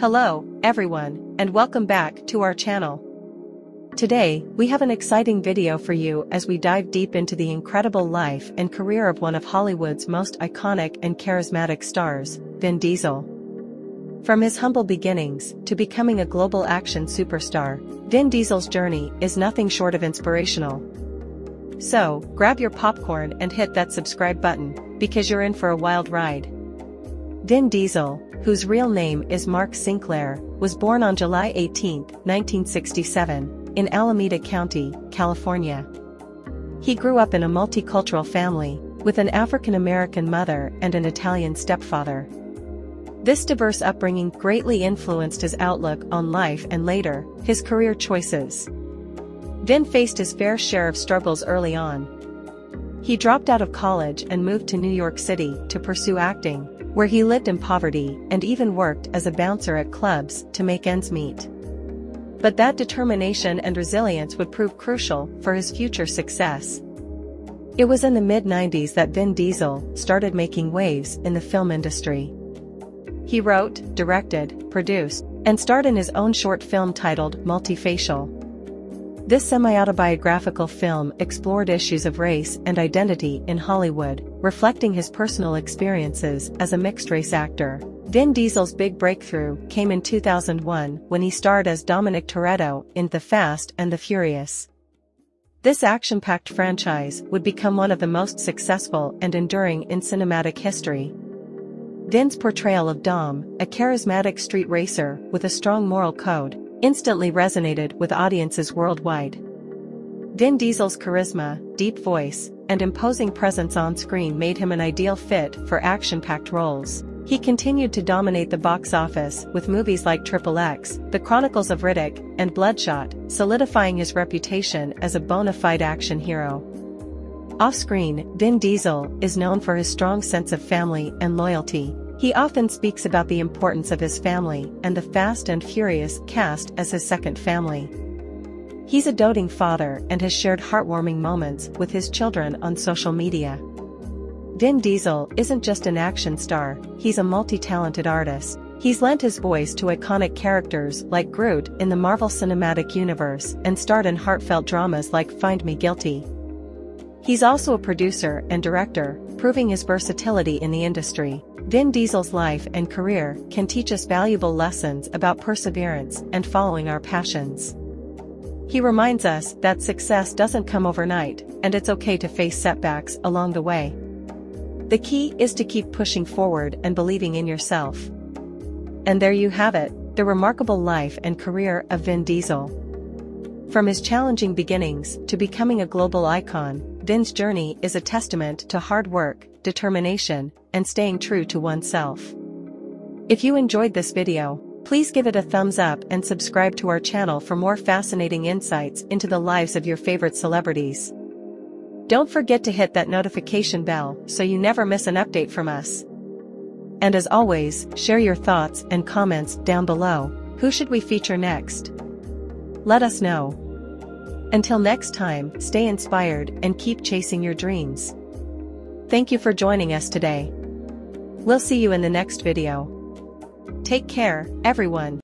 Hello, everyone, and welcome back to our channel. Today, we have an exciting video for you as we dive deep into the incredible life and career of one of Hollywood's most iconic and charismatic stars, Vin Diesel. From his humble beginnings to becoming a global action superstar, Vin Diesel's journey is nothing short of inspirational. So, grab your popcorn and hit that subscribe button, because you're in for a wild ride. Vin Diesel, whose real name is Mark Sinclair, was born on July 18, 1967, in Alameda County, California. He grew up in a multicultural family, with an African-American mother and an Italian stepfather. This diverse upbringing greatly influenced his outlook on life and later, his career choices. Vin faced his fair share of struggles early on. He dropped out of college and moved to New York City to pursue acting, where he lived in poverty and even worked as a bouncer at clubs to make ends meet. But that determination and resilience would prove crucial for his future success. It was in the mid-90s that Vin Diesel started making waves in the film industry. He wrote, directed, produced, and starred in his own short film titled Multifacial. This semi-autobiographical film explored issues of race and identity in Hollywood, reflecting his personal experiences as a mixed-race actor. Vin Diesel's big breakthrough came in 2001 when he starred as Dominic Toretto in The Fast and the Furious. This action-packed franchise would become one of the most successful and enduring in cinematic history. Vin's portrayal of Dom, a charismatic street racer with a strong moral code, instantly resonated with audiences worldwide. Vin Diesel's charisma, deep voice, and imposing presence on screen made him an ideal fit for action-packed roles. He continued to dominate the box office with movies like Triple X, The Chronicles of Riddick, and Bloodshot, solidifying his reputation as a bona fide action hero. Off-screen, Vin Diesel is known for his strong sense of family and loyalty, he often speaks about the importance of his family and the Fast and Furious cast as his second family. He's a doting father and has shared heartwarming moments with his children on social media. Vin Diesel isn't just an action star, he's a multi-talented artist. He's lent his voice to iconic characters like Groot in the Marvel Cinematic Universe and starred in heartfelt dramas like Find Me Guilty. He's also a producer and director, proving his versatility in the industry. Vin Diesel's life and career can teach us valuable lessons about perseverance and following our passions. He reminds us that success doesn't come overnight, and it's okay to face setbacks along the way. The key is to keep pushing forward and believing in yourself. And there you have it, the remarkable life and career of Vin Diesel. From his challenging beginnings to becoming a global icon, Vin's journey is a testament to hard work, determination, and staying true to oneself. If you enjoyed this video, please give it a thumbs up and subscribe to our channel for more fascinating insights into the lives of your favorite celebrities. Don't forget to hit that notification bell so you never miss an update from us. And as always, share your thoughts and comments down below. Who should we feature next? Let us know. Until next time, stay inspired and keep chasing your dreams. Thank you for joining us today. We'll see you in the next video. Take care, everyone.